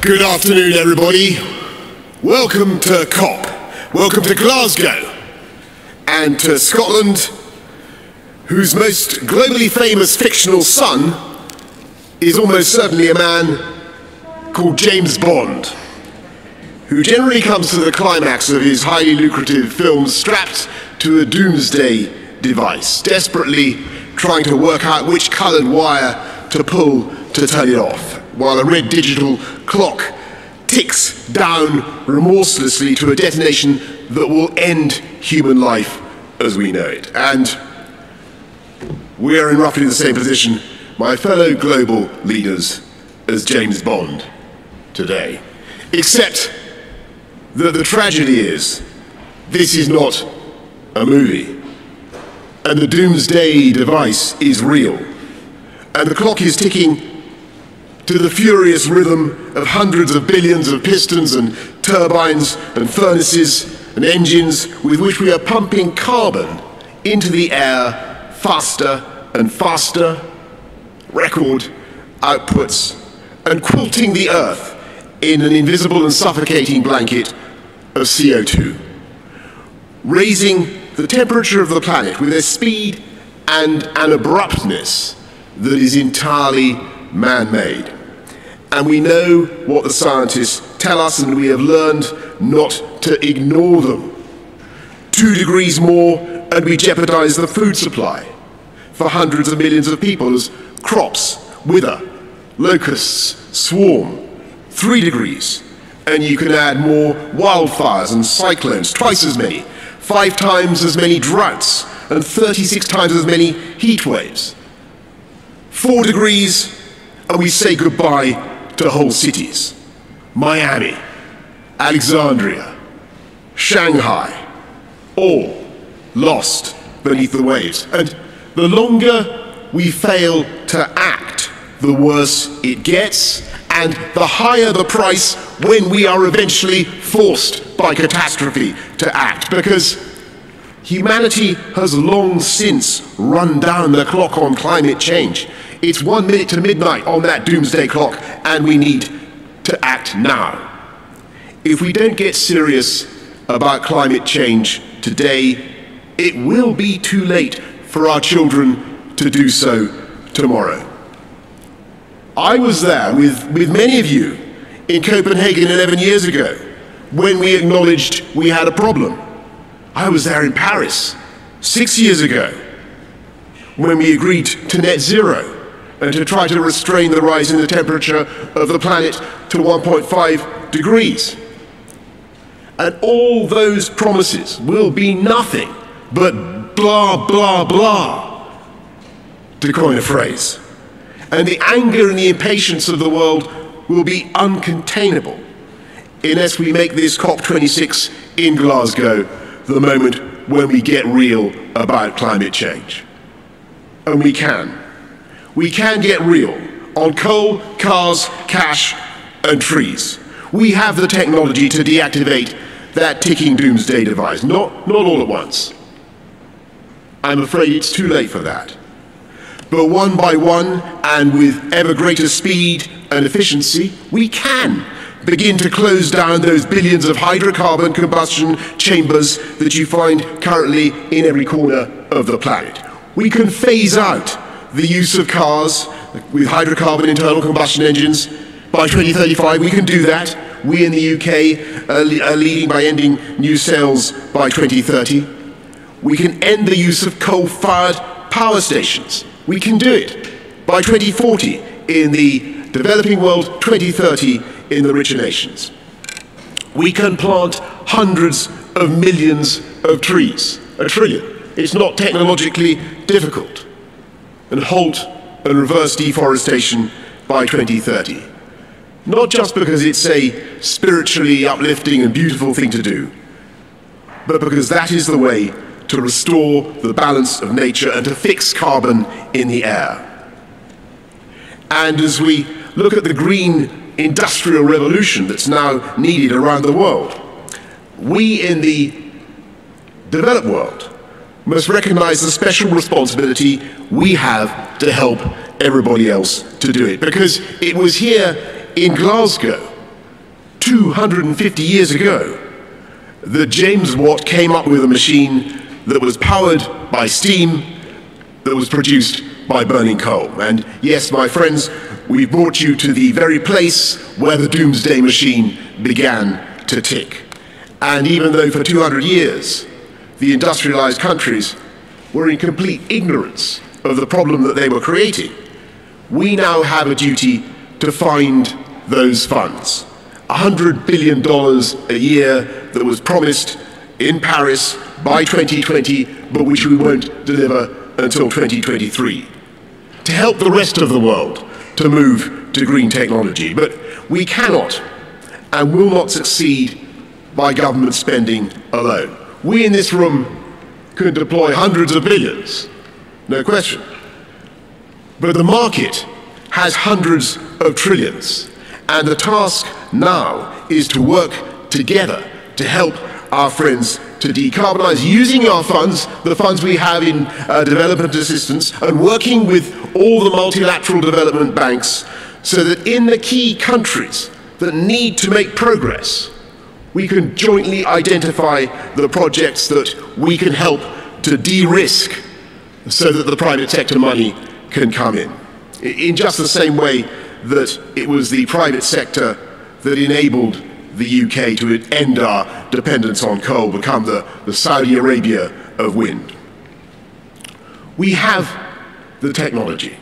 Good afternoon, everybody. Welcome to COP. Welcome to Glasgow. And to Scotland, whose most globally famous fictional son is almost certainly a man called James Bond, who generally comes to the climax of his highly lucrative films strapped to a doomsday device, desperately trying to work out which coloured wire to pull to turn it off, while a red digital clock ticks down remorselessly to a detonation that will end human life as we know it. And we are in roughly the same position, my fellow global leaders, as James Bond today. Except that the tragedy is, this is not a movie. And the doomsday device is real. And the clock is ticking to the furious rhythm of hundreds of billions of pistons and turbines and furnaces and engines with which we are pumping carbon into the air faster and faster, record outputs, and quilting the earth in an invisible and suffocating blanket of CO2, raising the temperature of the planet with a speed and an abruptness that is entirely man made. And we know what the scientists tell us, and we have learned not to ignore them. Two degrees more, and we jeopardize the food supply for hundreds of millions of people as crops wither, locusts swarm. Three degrees, and you can add more wildfires and cyclones, twice as many, five times as many droughts, and 36 times as many heat waves. Four degrees, and we say goodbye to whole cities. Miami, Alexandria, Shanghai, all lost beneath the waves. And the longer we fail to act, the worse it gets, and the higher the price when we are eventually forced by catastrophe to act. Because humanity has long since run down the clock on climate change. It's one minute to midnight on that doomsday clock, and we need to act now. If we don't get serious about climate change today, it will be too late for our children to do so tomorrow. I was there with, with many of you in Copenhagen 11 years ago when we acknowledged we had a problem. I was there in Paris six years ago when we agreed to net zero and to try to restrain the rise in the temperature of the planet to 1.5 degrees. And all those promises will be nothing but blah, blah, blah, to coin a phrase. And the anger and the impatience of the world will be uncontainable unless we make this COP26 in Glasgow the moment when we get real about climate change. And we can we can get real on coal, cars, cash, and trees. We have the technology to deactivate that ticking doomsday device, not, not all at once. I'm afraid it's too late for that. But one by one, and with ever greater speed and efficiency, we can begin to close down those billions of hydrocarbon combustion chambers that you find currently in every corner of the planet. We can phase out the use of cars with hydrocarbon internal combustion engines. By 2035, we can do that. We in the UK are, leading by ending new sales by 2030. We can end the use of coal-fired power stations. We can do it by 2040 in the developing world, 2030 in the richer nations. We can plant hundreds of millions of trees, a trillion. It's not technologically difficult and halt and reverse deforestation by 2030. Not just because it's a spiritually uplifting and beautiful thing to do, but because that is the way to restore the balance of nature and to fix carbon in the air. And as we look at the green industrial revolution that's now needed around the world, we in the developed world must recognize the special responsibility we have to help everybody else to do it. Because it was here in Glasgow 250 years ago that James Watt came up with a machine that was powered by steam that was produced by burning coal. And yes, my friends, we've brought you to the very place where the doomsday machine began to tick. And even though for 200 years the industrialized countries were in complete ignorance of the problem that they were creating, we now have a duty to find those funds. $100 billion a year that was promised in Paris by 2020, but which we won't deliver until 2023. To help the rest of the world to move to green technology. But we cannot and will not succeed by government spending alone. We in this room could deploy hundreds of billions, no question. But the market has hundreds of trillions. And the task now is to work together to help our friends to decarbonize using our funds, the funds we have in uh, development assistance, and working with all the multilateral development banks so that in the key countries that need to make progress, we can jointly identify the projects that we can help to de-risk so that the private sector money can come in. In just the same way that it was the private sector that enabled the UK to end our dependence on coal, become the, the Saudi Arabia of wind. We have the technology.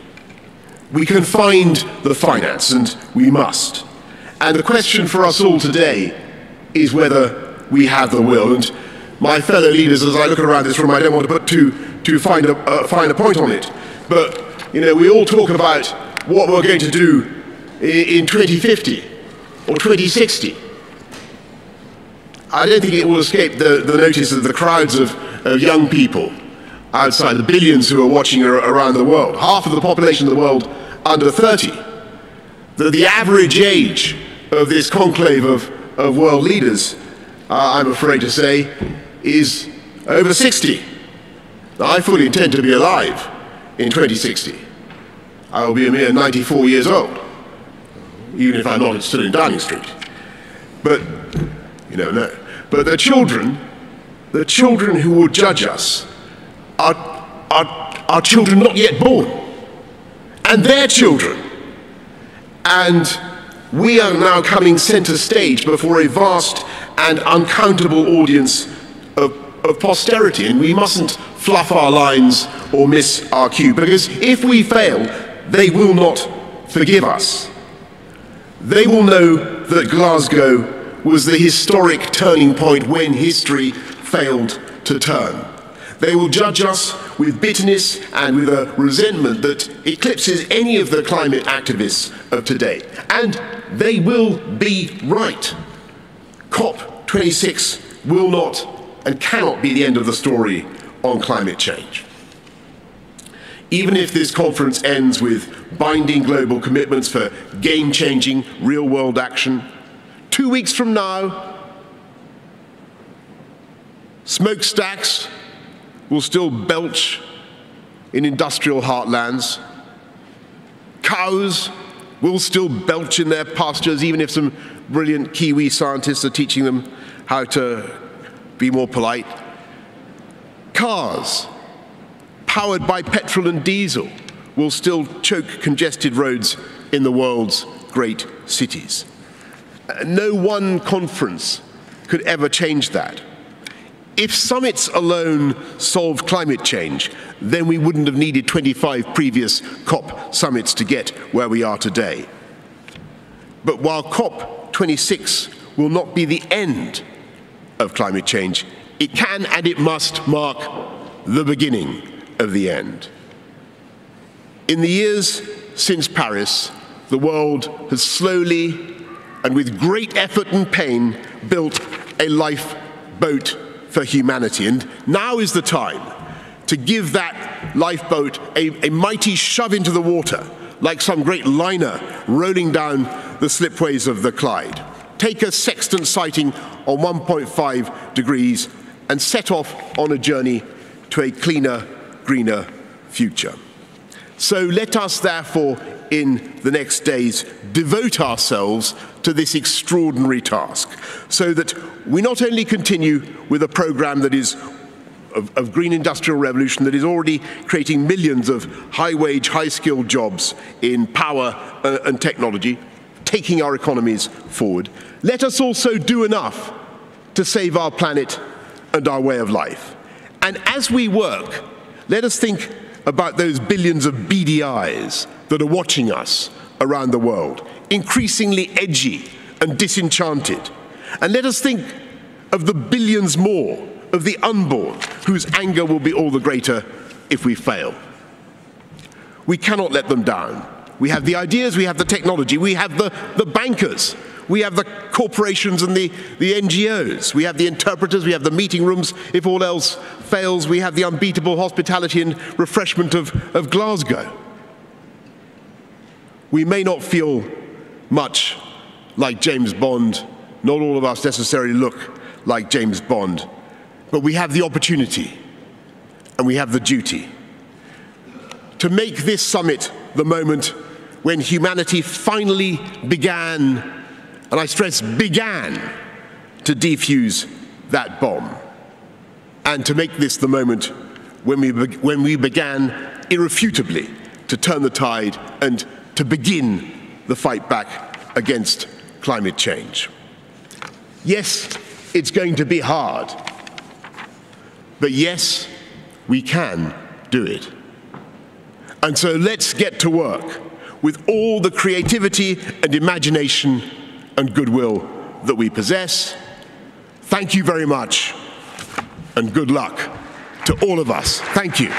We can find the finance, and we must. And the question for us all today is whether we have the will. And my fellow leaders, as I look around this room, I don't want to put too, too fine, a, uh, a point on it. But, you know, we all talk about what we're going to do in 2050 or 2060. I don't think it will escape the, the notice of the crowds of, of young people outside, the billions who are watching around the world, half of the population of the world under 30, that the average age of this conclave of, of world leaders, uh, I'm afraid to say, is over 60. I fully intend to be alive in 2060. I will be a mere 94 years old, even if I'm not still in Downing Street. But you know. But the children, the children who will judge us, are, are, are children not yet born, and their children. And we are now coming center stage before a vast and uncountable audience of, of posterity, and we mustn't fluff our lines or miss our cue, because if we fail, they will not forgive us. They will know that Glasgow was the historic turning point when history failed to turn. They will judge us with bitterness and with a resentment that eclipses any of the climate activists of today. And they will be right. COP26 will not and cannot be the end of the story on climate change. Even if this conference ends with binding global commitments for game changing, real world action, two weeks from now, smokestacks will still belch in industrial heartlands. Cows will still belch in their pastures, even if some brilliant Kiwi scientists are teaching them how to be more polite. Cars powered by petrol and diesel, will still choke congested roads in the world's great cities. No one conference could ever change that. If summits alone solved climate change, then we wouldn't have needed 25 previous COP summits to get where we are today. But while COP26 will not be the end of climate change, it can and it must mark the beginning of the end. In the years since Paris, the world has slowly and with great effort and pain built a lifeboat for humanity. And now is the time to give that lifeboat a, a mighty shove into the water, like some great liner rolling down the slipways of the Clyde. Take a sextant sighting on 1.5 degrees and set off on a journey to a cleaner greener future. So let us therefore in the next days devote ourselves to this extraordinary task so that we not only continue with a program that is of, of, green industrial revolution that is already creating millions of high wage, high skilled jobs in power uh, and technology, taking our economies forward. Let us also do enough to save our planet and our way of life. And as we work, let us think about those billions of beady eyes that are watching us around the world, increasingly edgy and disenchanted. And let us think of the billions more of the unborn whose anger will be all the greater if we fail. We cannot let them down. We have the ideas, we have the technology, we have the, the bankers, we have the corporations and the, the NGOs, we have the interpreters, we have the meeting rooms. If all else fails, we have the unbeatable hospitality and refreshment of, of Glasgow. We may not feel much like James Bond, not all of us necessarily look like James Bond, but we have the opportunity and we have the duty to make this summit the moment when humanity finally began, and I stress began, to defuse that bomb. And to make this the moment when we, when we began irrefutably to turn the tide and to begin the fight back against climate change. Yes, it's going to be hard, but yes, we can do it. And so let's get to work with all the creativity and imagination and goodwill that we possess. Thank you very much and good luck to all of us. Thank you.